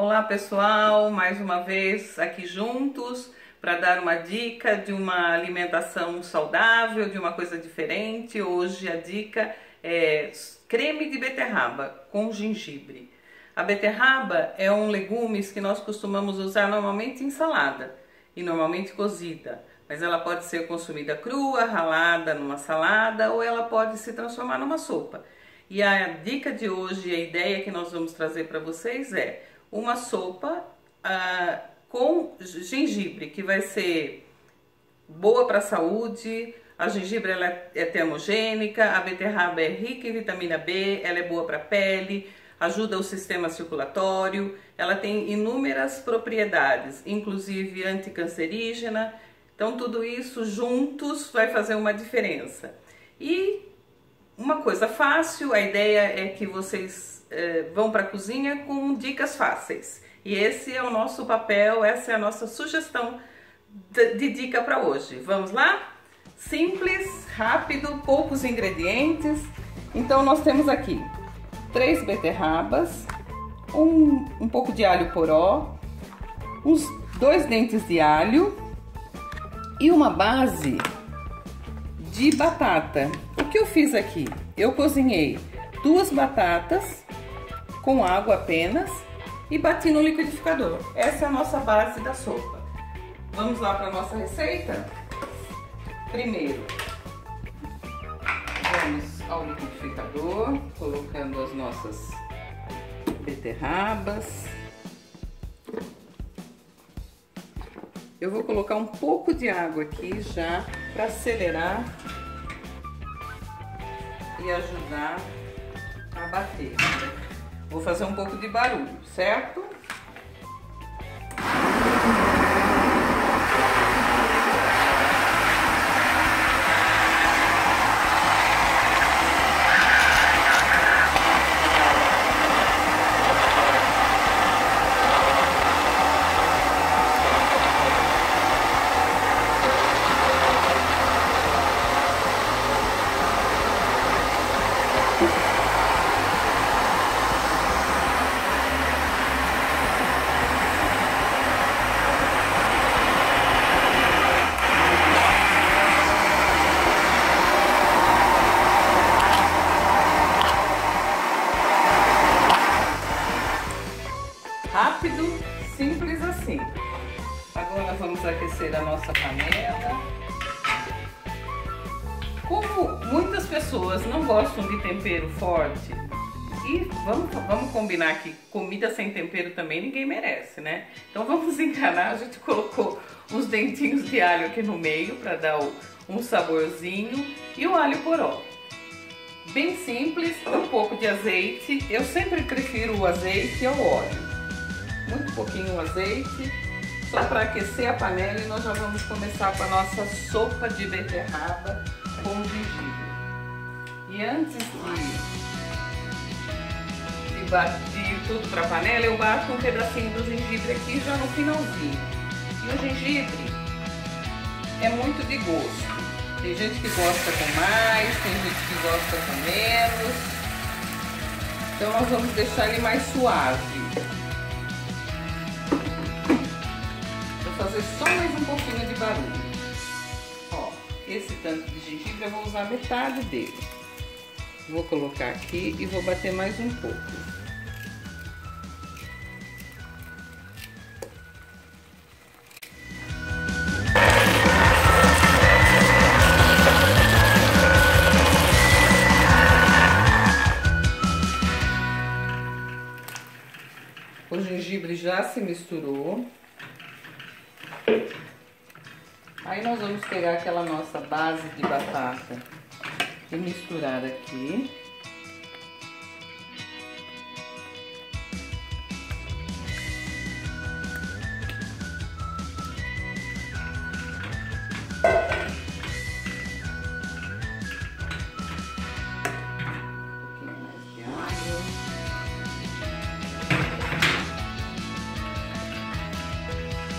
Olá pessoal, mais uma vez aqui juntos para dar uma dica de uma alimentação saudável, de uma coisa diferente. Hoje a dica é creme de beterraba com gengibre. A beterraba é um legume que nós costumamos usar normalmente em salada e normalmente cozida, mas ela pode ser consumida crua, ralada numa salada ou ela pode se transformar numa sopa. E a dica de hoje, a ideia que nós vamos trazer para vocês é uma sopa ah, com gengibre, que vai ser boa para a saúde. A gengibre ela é termogênica, a beterraba é rica em vitamina B, ela é boa para a pele, ajuda o sistema circulatório, ela tem inúmeras propriedades, inclusive anticancerígena. Então, tudo isso juntos vai fazer uma diferença. E uma coisa fácil, a ideia é que vocês eh, vão para a cozinha com dicas fáceis. E esse é o nosso papel, essa é a nossa sugestão de, de dica para hoje. Vamos lá? Simples, rápido, poucos ingredientes. Então nós temos aqui três beterrabas, um, um pouco de alho poró, uns dois dentes de alho e uma base de batata. O que eu fiz aqui? Eu cozinhei duas batatas com água apenas e bati no liquidificador. Essa é a nossa base da sopa. Vamos lá para a nossa receita? Primeiro, vamos ao liquidificador, colocando as nossas beterrabas. Eu vou colocar um pouco de água aqui já para acelerar e ajudar a bater. Vou fazer um pouco de barulho, certo? Agora vamos aquecer a nossa panela. Como muitas pessoas não gostam de tempero forte, e vamos, vamos combinar que comida sem tempero também ninguém merece, né? Então vamos enganar, a gente colocou uns dentinhos de alho aqui no meio para dar um saborzinho e o alho poró. Bem simples, um pouco de azeite, eu sempre prefiro o azeite ao óleo muito pouquinho azeite, só para aquecer a panela e nós já vamos começar com a nossa sopa de beterraba com gengibre. E antes de, de bater tudo para a panela, eu bato um pedacinho do gengibre aqui já no finalzinho. E o gengibre é muito de gosto. Tem gente que gosta com mais, tem gente que gosta com menos. Então nós vamos deixar ele mais suave. Fazer só mais um pouquinho de barulho. Ó, esse tanto de gengibre eu vou usar metade dele. Vou colocar aqui e vou bater mais um pouco. O gengibre já se misturou. Aí nós vamos pegar aquela nossa base de batata e misturar aqui.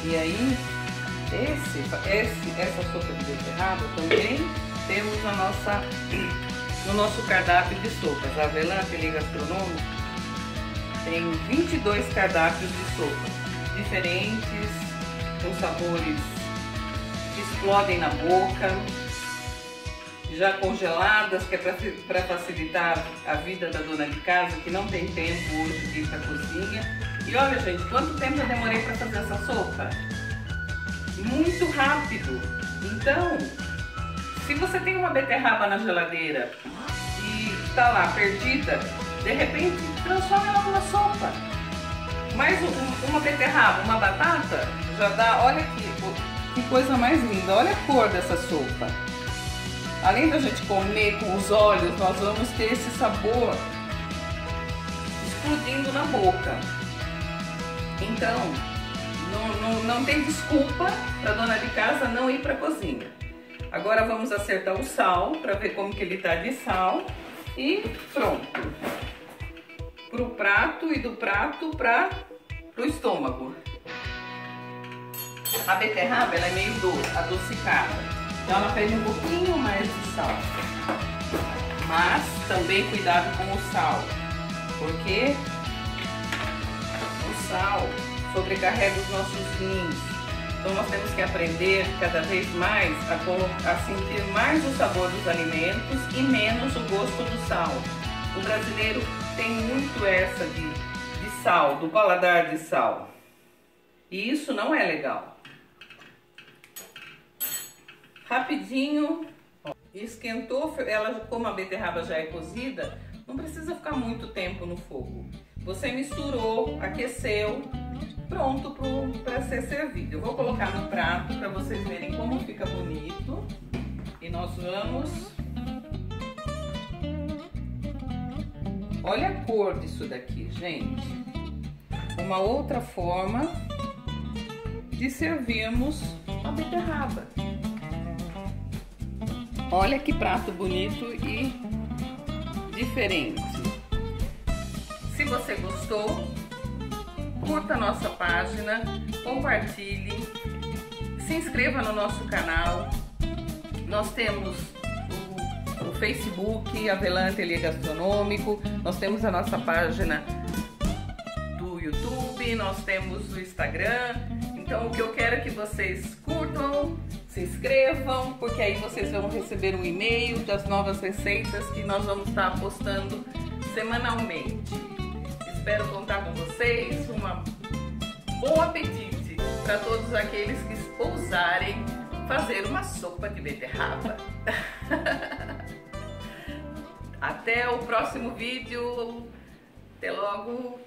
E aí, esse, esse, essa sopa de beterraba também temos na nossa, no nosso cardápio de sopas. A Avelã, aquele gastronômico, Tem 22 cardápios de sopa, diferentes, com sabores que explodem na boca, já congeladas, que é para facilitar a vida da dona de casa, que não tem tempo hoje de ir para a cozinha. E olha, gente, quanto tempo eu demorei para fazer essa sopa? Muito rápido. Então, se você tem uma beterraba na geladeira e está lá perdida, de repente transforma ela numa sopa. Mais uma beterraba, uma batata, já dá, olha aqui, que coisa mais linda, olha a cor dessa sopa. Além da gente comer com os olhos, nós vamos ter esse sabor explodindo na boca. Então, não, não, não tem desculpa para dona de casa não ir para a cozinha. Agora vamos acertar o sal para ver como que ele está de sal e pronto. Para o prato e do prato para o estômago. A beterraba ela é meio doce, adocicada. Então ela pede um pouquinho mais de sal. Mas também cuidado com o sal, porque o sal sobrecarrega os nossos rins. Então nós temos que aprender cada vez mais a, a sentir mais o sabor dos alimentos e menos o gosto do sal. O brasileiro tem muito essa de, de sal, do paladar de sal. E isso não é legal rapidinho. Esquentou, ela como a beterraba já é cozida, não precisa ficar muito tempo no fogo. Você misturou, aqueceu, pronto para ser servido. Eu vou colocar no prato para vocês verem como fica bonito. E nós vamos... Olha a cor disso daqui, gente. Uma outra forma de servirmos a beterraba. Olha que prato bonito e diferente. Se você gostou, curta a nossa página, compartilhe, se inscreva no nosso canal. Nós temos o, o Facebook, Avelan Ateliê Gastronômico, nós temos a nossa página do YouTube, nós temos o Instagram. Então o que eu quero é que vocês curtam, se inscrevam, porque aí vocês vão receber um e-mail das novas receitas que nós vamos estar postando semanalmente espero contar com vocês. um bom apetite para todos aqueles que ousarem fazer uma sopa de beterraba. Até o próximo vídeo. Até logo.